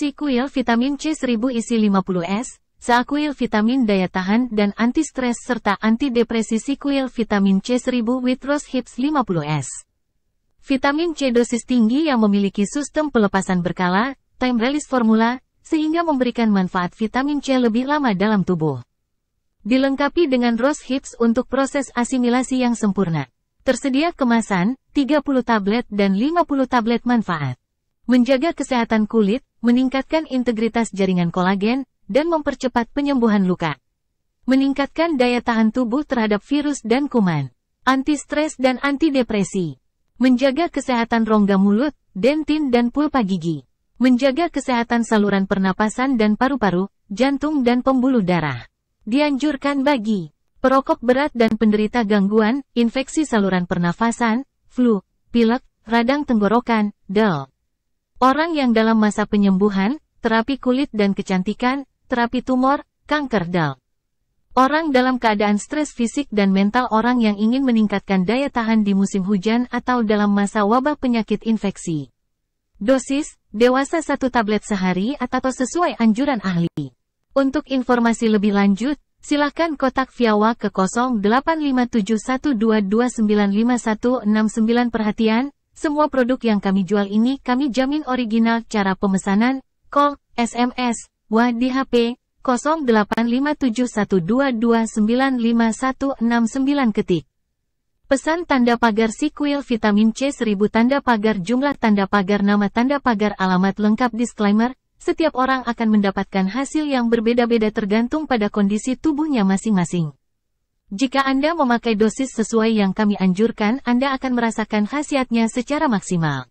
Sequil Vitamin C1000 isi 50S, Sequil Vitamin Daya Tahan dan Anti Stres serta Anti Depresi Sequil Vitamin C1000 with Rose Hips 50S. Vitamin C dosis tinggi yang memiliki sistem pelepasan berkala, time release formula, sehingga memberikan manfaat vitamin C lebih lama dalam tubuh. Dilengkapi dengan Rose Hips untuk proses asimilasi yang sempurna. Tersedia kemasan, 30 tablet dan 50 tablet manfaat. Menjaga kesehatan kulit, meningkatkan integritas jaringan kolagen, dan mempercepat penyembuhan luka. Meningkatkan daya tahan tubuh terhadap virus dan kuman. Anti-stres dan anti-depresi. Menjaga kesehatan rongga mulut, dentin dan pulpa gigi. Menjaga kesehatan saluran pernapasan dan paru-paru, jantung dan pembuluh darah. Dianjurkan bagi perokok berat dan penderita gangguan, infeksi saluran pernafasan, flu, pilek, radang tenggorokan, DEL. Orang yang dalam masa penyembuhan, terapi kulit dan kecantikan, terapi tumor, kanker DEL. Orang dalam keadaan stres fisik dan mental orang yang ingin meningkatkan daya tahan di musim hujan atau dalam masa wabah penyakit infeksi. Dosis, dewasa satu tablet sehari atau sesuai anjuran ahli. Untuk informasi lebih lanjut, silakan kontak Viawa ke 085712295169 perhatian, semua produk yang kami jual ini kami jamin original cara pemesanan, call, SMS, WA di HP, 085712295169 ketik. Pesan tanda pagar Sequel Vitamin C 1000 tanda pagar jumlah tanda pagar nama tanda pagar alamat lengkap disclaimer, setiap orang akan mendapatkan hasil yang berbeda-beda tergantung pada kondisi tubuhnya masing-masing. Jika Anda memakai dosis sesuai yang kami anjurkan, Anda akan merasakan khasiatnya secara maksimal.